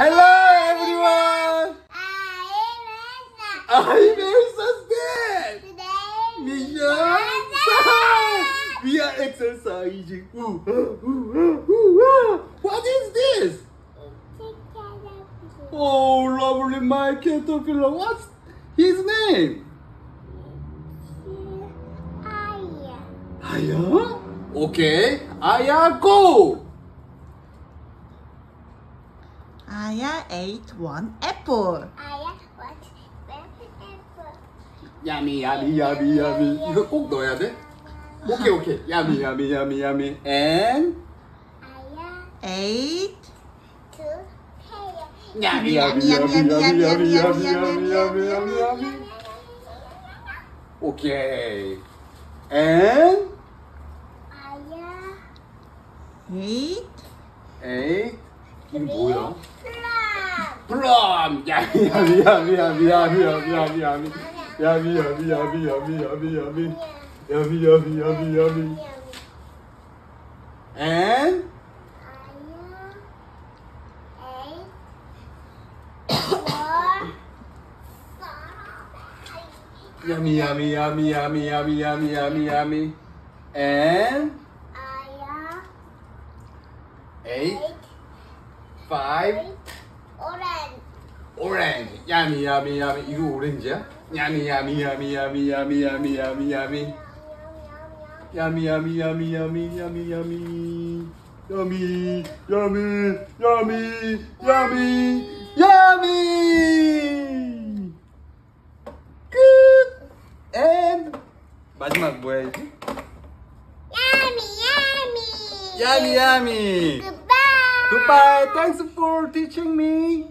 Hello everyone. I'm Elsa's dad. Mission start. We are exercising. Ooh, ooh, ooh, ooh, ooh. What is this? Oh, lovely my caterpillar. What's his name? Aya. Aya? Okay. Aya, go. Aya ate one apple. 야미 야미 야미 야미 이거 꼭 넣어야 돼? 오케이 오케이 야미 야미 야미 야미 and Ate 야미 야미 야 Prom! Yummy, yummy, yummy, yummy, yummy, yummy, yummy, yummy, yummy, yummy, yummy, yummy, yummy, yummy, yummy, yummy, yummy. And? Yummy, yummy, yummy, yummy, yummy, yummy, yummy, yummy. And? Eight. Five. 오렌지. 오렌지. 야미 야미 야미. 이거 오렌지야? 야미 야미 야미 야미 야미 야미 야미 야미. 야미 야미 야미 야미 야미 야미. 야미 야미 야미 야미 야미. 끝. 엔. 마지막 뭐야 이게? 야미 야미. 야미 야미. Goodbye. Thanks for teaching me.